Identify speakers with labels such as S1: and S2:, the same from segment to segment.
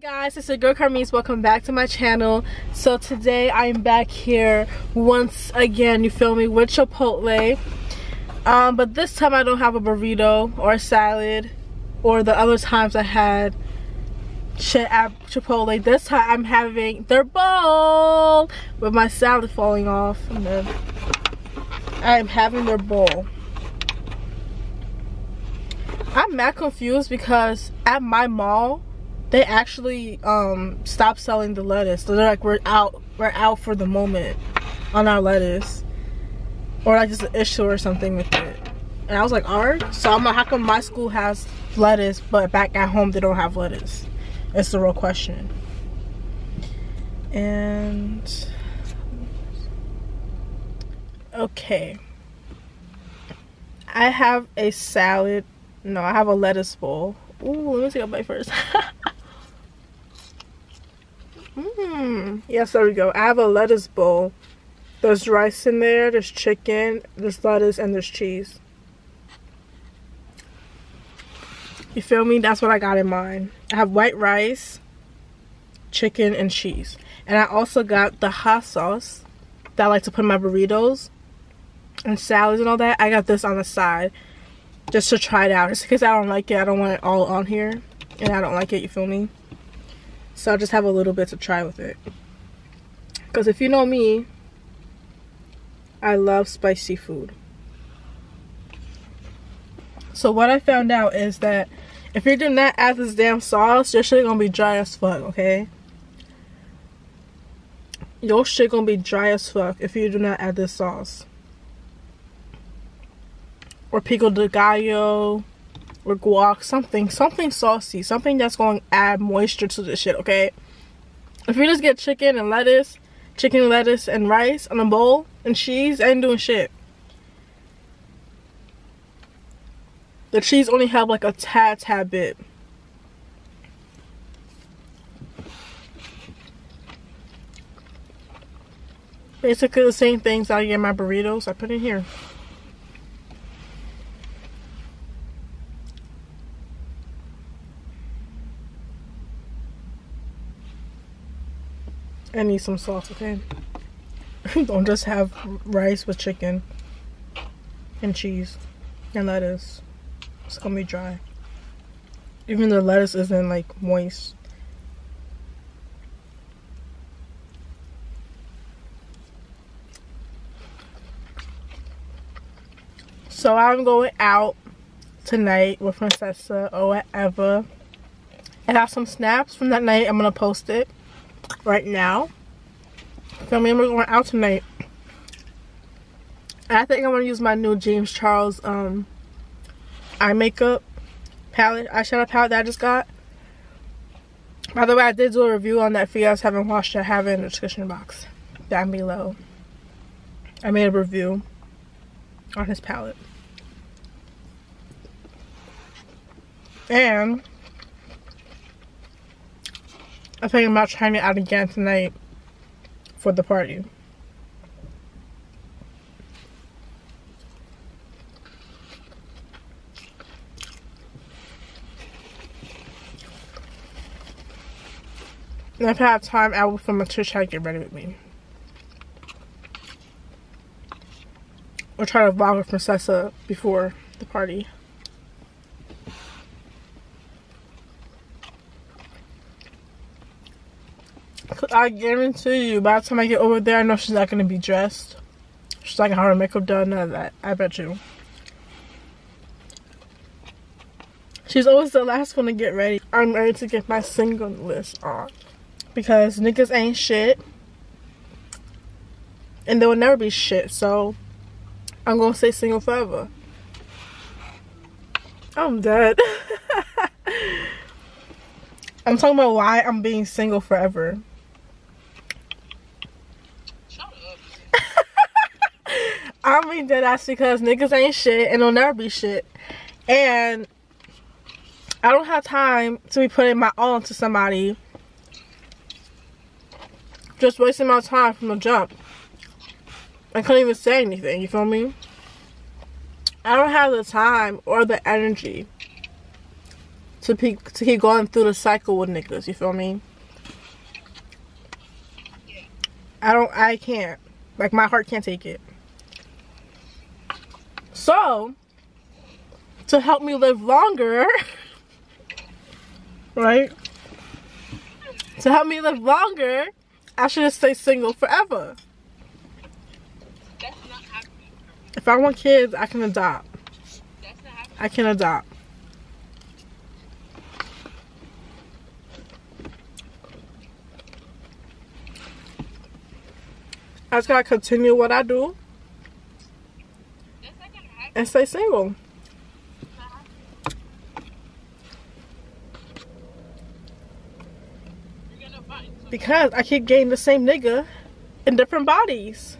S1: guys it's your girl Carmise. Welcome back to my channel. So today I'm back here once again you feel me with Chipotle. Um but this time I don't have a burrito or a salad or the other times I had shit at Chipotle. This time I'm having their bowl with my salad falling off. And then I'm having their bowl. I'm mad confused because at my mall they actually um stopped selling the lettuce. So they're like we're out we're out for the moment on our lettuce. Or like just an issue or something with it. And I was like, alright. So I'm like, how come my school has lettuce but back at home they don't have lettuce? It's the real question. And okay. I have a salad. No, I have a lettuce bowl. Ooh, let me take a bite first. Mmm. Yes, there we go. I have a lettuce bowl. There's rice in there, there's chicken, there's lettuce, and there's cheese. You feel me? That's what I got in mine. I have white rice, chicken, and cheese. And I also got the hot sauce that I like to put in my burritos and salads and all that. I got this on the side just to try it out. Just because I don't like it, I don't want it all on here. And I don't like it, you feel me? So I'll just have a little bit to try with it. Because if you know me, I love spicy food. So what I found out is that if you're do not add this damn sauce, your shit is gonna be dry as fuck, okay? Your shit gonna be dry as fuck if you do not add this sauce. Or pico de gallo or guac, something, something saucy, something that's going to add moisture to the shit, okay? If you just get chicken and lettuce, chicken, lettuce, and rice on a bowl and cheese, ain't doing shit. The cheese only have like a tad, tad bit. Basically the same things I get my burritos, I put in here. I need some sauce, okay? Don't just have rice with chicken and cheese and lettuce. It's gonna be dry. Even the lettuce isn't like moist. So I'm going out tonight with Princessa or whatever. I have some snaps from that night. I'm gonna post it right now. So me, we're going out tonight. I think I'm gonna use my new James Charles um eye makeup palette, eyeshadow palette that I just got. By the way, I did do a review on that for you guys haven't watched it. I have it in the description box down below. I made a review on his palette. And I'm about trying it out again tonight for the party. And if I have time, I will film a to get ready with me. Or try to vlog with Princessa before the party. I guarantee you, by the time I get over there, I know she's not to be dressed. She's not to have her makeup done, none of that. I bet you. She's always the last one to get ready. I'm ready to get my single list on. Because niggas ain't shit. And they will never be shit, so I'm to stay single forever. I'm dead. I'm talking about why I'm being single forever. I mean that that's because niggas ain't shit and they'll never be shit. And I don't have time to be putting my all into somebody. Just wasting my time from the jump. I couldn't even say anything, you feel me? I don't have the time or the energy to, be, to keep going through the cycle with niggas, you feel me? I don't, I can't. Like, my heart can't take it. So, to help me live longer, right? To help me live longer, I should stay single forever. If I want kids, I can adopt. I can adopt. I just gotta continue what I do and stay single. Because I keep getting the same nigga in different bodies.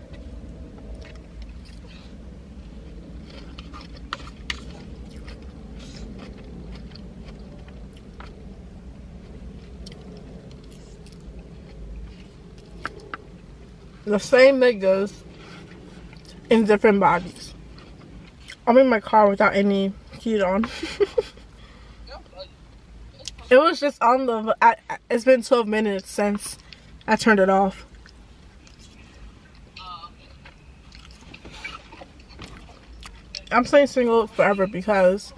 S1: The same niggas in different bodies. I'm in my car without any heat on. It was just on the. I, it's been 12 minutes since I turned it off. I'm staying single forever because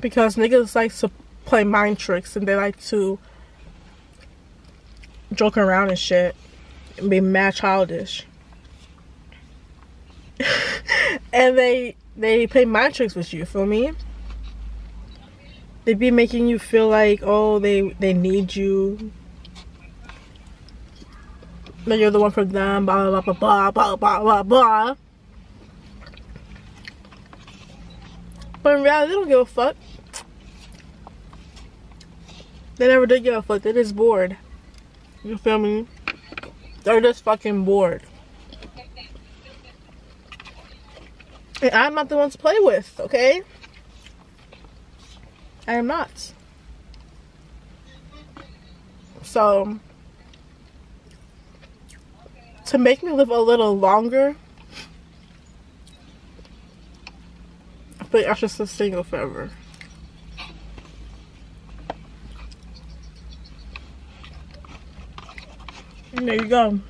S1: because niggas like to play mind tricks and they like to joke around and shit be mad childish. and they they play mind tricks with you, feel me? They be making you feel like, oh, they they need you. That you're the one for them, blah blah blah blah blah blah blah blah. But in reality, they don't give a fuck. They never did give a fuck. They're just bored. You feel me? They're just fucking bored. And I'm not the one to play with, okay? I am not. So, to make me live a little longer, I think I should stay single forever. There you go.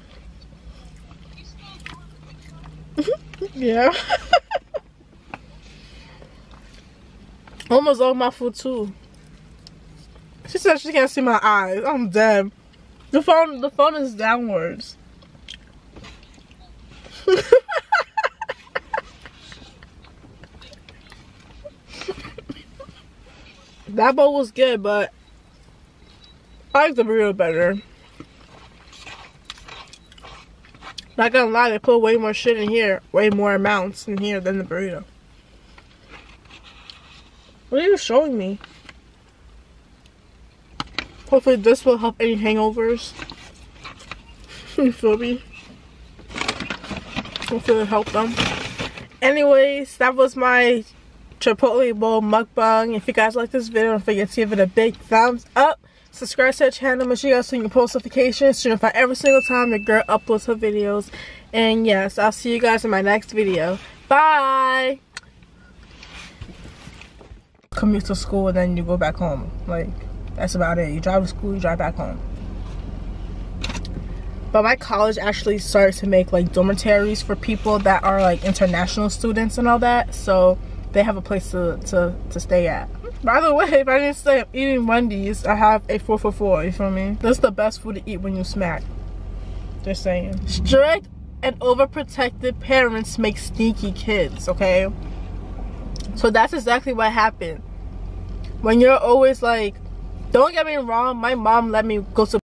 S1: yeah. Almost all my food too. She said she can't see my eyes. I'm dead. The phone the phone is downwards. that bowl was good, but I like the burrito better. Not gonna lie, they put way more shit in here, way more amounts in here than the burrito. What are you showing me? Hopefully this will help any hangovers. you feel me? Hopefully it'll help them. Anyways, that was my Chipotle bowl mukbang. If you guys like this video, don't forget to give it a big thumbs up. Subscribe to the channel. Make sure you guys turn your post notifications to notify every single time your girl uploads her videos. And yes, I'll see you guys in my next video. Bye! commute to school and then you go back home. Like, that's about it. You drive to school, you drive back home. But my college actually started to make like dormitories for people that are like international students and all that. So they have a place to, to, to stay at. By the way, if I didn't say I'm eating Wendy's, I have a 4 for 4, you feel me? That's the best food to eat when you smack. Just saying. Strict and overprotected parents make sneaky kids, okay? So that's exactly what happened. When you're always like, don't get me wrong, my mom let me go to